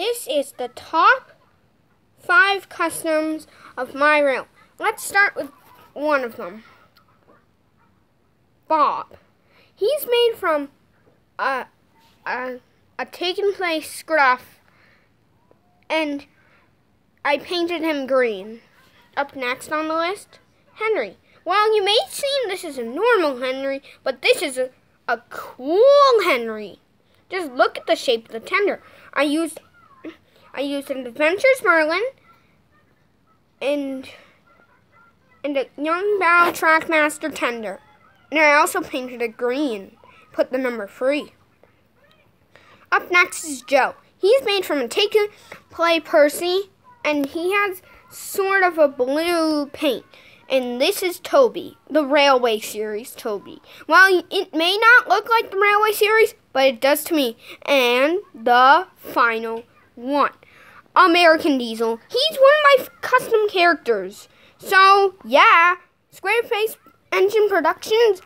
This is the top five customs of my room. Let's start with one of them. Bob. He's made from a, a, a Take-n-Play scruff, and I painted him green. Up next on the list, Henry. Well, you may seem this is a normal Henry, but this is a, a cool Henry. Just look at the shape of the tender. I used I used an Adventures Merlin and and a Young Battle Trackmaster Tender. And I also painted it green. Put the number three. Up next is Joe. He's made from a take play Percy, and he has sort of a blue paint. And this is Toby, the Railway Series Toby. Well, it may not look like the Railway Series, but it does to me. And the final one. American Diesel. He's one of my custom characters. So, yeah, Squareface Engine Productions